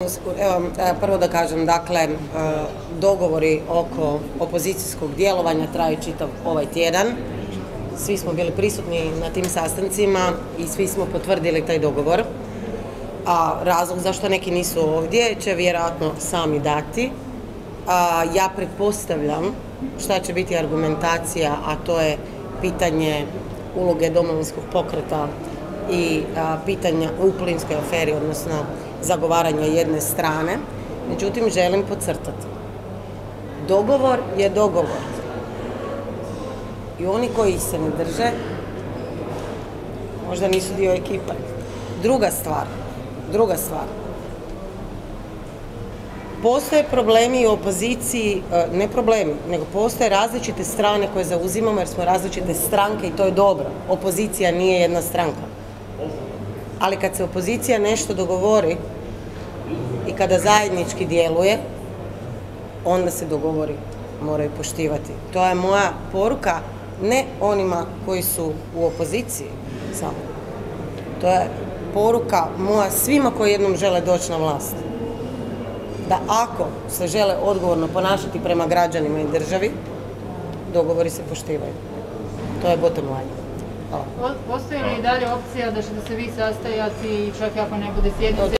Evo, e, prvo da kažem, dakle, e, dogovori oko opozicijskog djelovanja traju čitav ovaj tjedan. Svi smo bili prisutni na tim sastancima i svi smo potvrdili taj dogovor. A razlog zašto neki nisu ovdje će vjerojatno sami dati. A, ja pretpostavljam šta će biti argumentacija, a to je pitanje uloge domovinskog pokreta i pitanja u plinskoj aferi, odnosno zagovaranja jedne strane. Međutim, želim podcrtati. Dogovor je dogovor. I oni koji se ne drže, možda nisu dio ekipe. Druga stvar, druga stvar. Postoje problemi u opoziciji, e, ne problemi, nego postoje različite strane koje zauzimamo jer smo različite stranke i to je dobro. Opozicija nije jedna stranka ali kad se opozicija nešto dogovori i kada zajednički djeluje, onda se dogovori moraju poštivati. To je moja poruka ne onima koji su u opoziciji samo. To je poruka moja svima koji jednom žele doći na vlast. Da ako se žele odgovorno ponašati prema građanima i državi, dogovori se poštivaju. To je bottom line. Postoji li i dalje opcija da ćete se vi sastajati čak ako ne bude sjednice